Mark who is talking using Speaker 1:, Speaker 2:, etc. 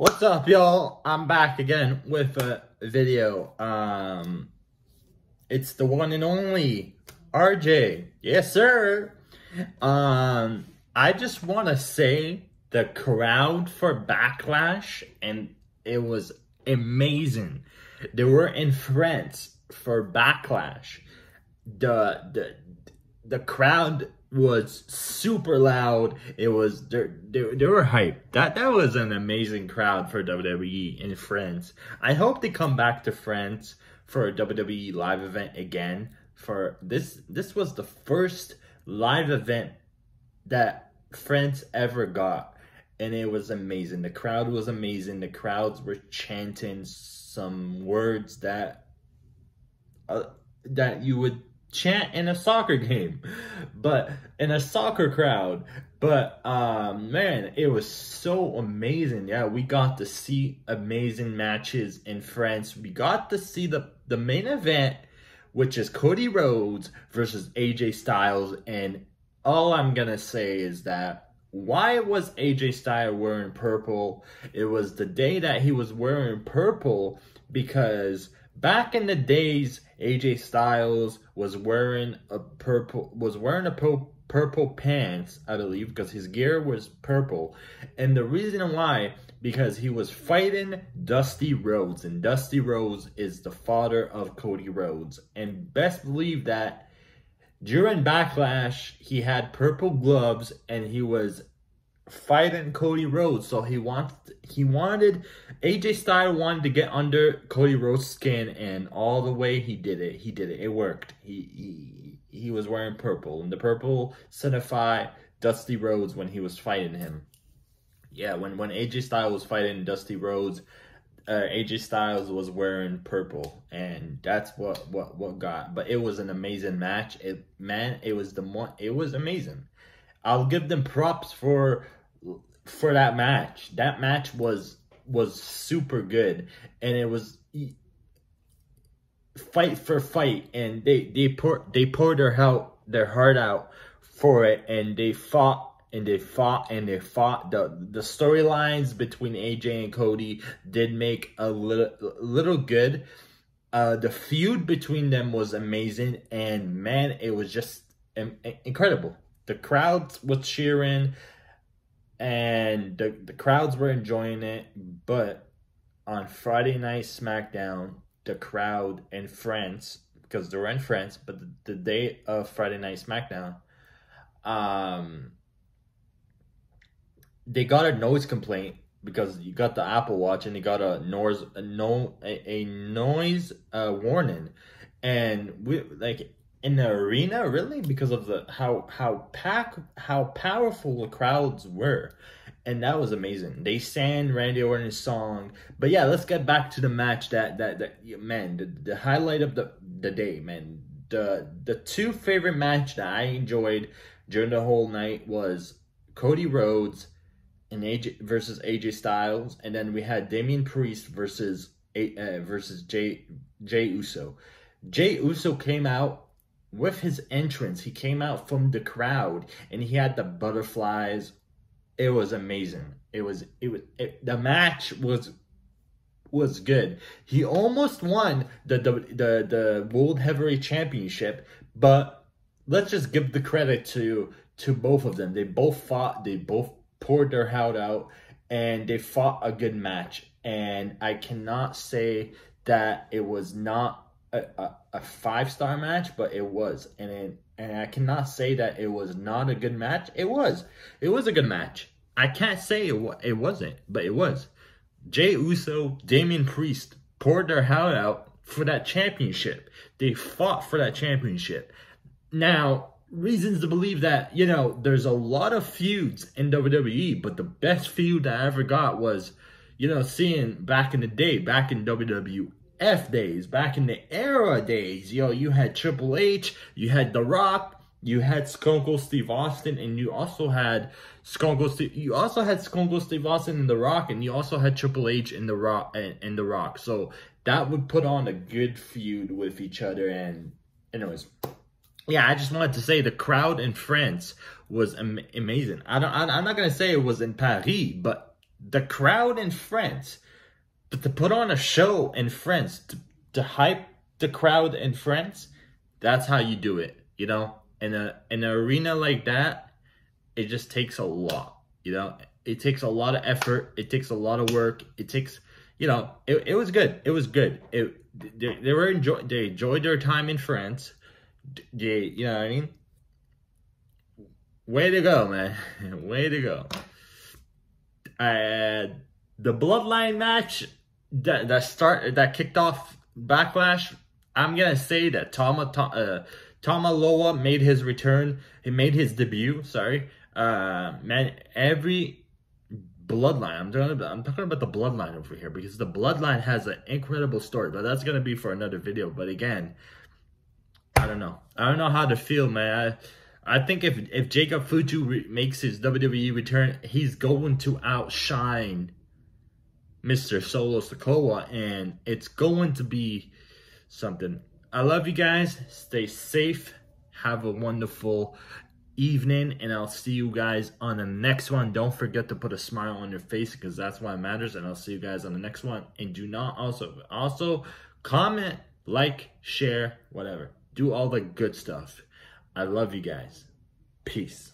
Speaker 1: What's up, y'all? I'm back again with a video. Um, it's the one and only RJ. Yes, sir. Um, I just want to say the crowd for Backlash, and it was amazing. They were in France for Backlash. The the the crowd was super loud. It was they they, were hyped. That that was an amazing crowd for WWE in France. I hope they come back to France for a WWE live event again. For this this was the first live event that France ever got. And it was amazing. The crowd was amazing. The crowds were chanting some words that uh, that you would chant in a soccer game, but in a soccer crowd. But um, man, it was so amazing. Yeah, we got to see amazing matches in France. We got to see the the main event, which is Cody Rhodes versus AJ Styles. And all I'm gonna say is that why was AJ Styles wearing purple? It was the day that he was wearing purple because Back in the days, AJ Styles was wearing a purple was wearing a purple pants, I believe, because his gear was purple. And the reason why, because he was fighting Dusty Rhodes, and Dusty Rhodes is the father of Cody Rhodes. And best believe that during Backlash, he had purple gloves and he was fighting Cody Rhodes. So he wants he wanted AJ Styles wanted to get under Cody Rhodes' skin, and all the way he did it. He did it. It worked. He he he was wearing purple, and the purple signified Dusty Rhodes when he was fighting him. Yeah, when when AJ Styles was fighting Dusty Rhodes, uh, AJ Styles was wearing purple, and that's what what what got. But it was an amazing match. It man, it was the more it was amazing. I'll give them props for for that match. That match was was super good, and it was fight for fight, and they they poured they poured their heart their heart out for it, and they fought and they fought and they fought. The the storylines between AJ and Cody did make a little little good. Uh, the feud between them was amazing, and man, it was just incredible. The crowd was cheering and the, the crowds were enjoying it but on friday night smackdown the crowd in france because they were in france but the, the day of friday night smackdown um they got a noise complaint because you got the apple watch and you got a noise a no a, a noise uh, warning. And we like in the arena really? Because of the how how pack how powerful the crowds were. And that was amazing. They sang randy orton's song. But yeah let's get back to the match that that, that man the, the highlight of the the day man. The the two favorite match that i enjoyed during the whole night was cody rhodes and AJ versus AJ Styles, and then we had Damian Priest versus uh, versus Jey Jey Uso. Jey Uso came out with his entrance, he came out from the crowd and he had the butterflies. It was amazing. It was it was it, the match was was good. He almost won the the the, the World Heavyweight Championship, but let's just give the credit to to both of them. They both fought. They both poured their heart out, and they fought a good match. And I cannot say that it was not a, a, a five star match, but it was, and it, and I cannot say that it was not a good match. It was, it was a good match. I can't say it it wasn't, but it was. Jey Uso, Damian Priest poured their heart out for that championship. They fought for that championship. Now, reasons to believe that, you know, there's a lot of feuds in WWE, but the best feud I ever got was, you know, seeing back in the day, back in WWE F days, back in the era days, yo, you had Triple H, you had The Rock, you had Stone Steve Austin, and you also had Stone Steve, you also had Stone Steve Austin and The Rock, and you also had Triple H and The Rock and, and The Rock. So that would put on a good feud with each other. And anyways, yeah, I just wanted to say the crowd in France was am amazing. I don't, I'm not gonna say it was in Paris, but the crowd in France, but to put on a show in France, to, to hype the crowd in France, that's how you do it. You know, in a in an arena like that, it just takes a lot. You know, it takes a lot of effort. It takes a lot of work. It takes, you know, it, it was good. It was good. It they, they were enjoy they enjoyed their time in France. They, you know what I mean? Way to go, man. Way to go. Uh, the bloodline match that that start that kicked off backlash. I'm gonna say that Tama uh, Loa made his return. He made his debut. Sorry, uh, man. Every bloodline. I'm talking about. I'm talking about the bloodline over here because the bloodline has an incredible story. But that's gonna be for another video. But again, I don't know. I don't know how to feel, man. I, I think if if Jacob Fatu re- makes his WWE return, he's going to outshine Mr. Solo Sikoa, and it's going to be something. I love you guys. Stay safe. Have a wonderful evening, and I'll see you guys on the next one. Don't forget to put a smile on your face because that's what matters. And I'll see you guys on the next one. And do not also also comment, like, share, whatever. Do all the good stuff. I love you guys. Peace.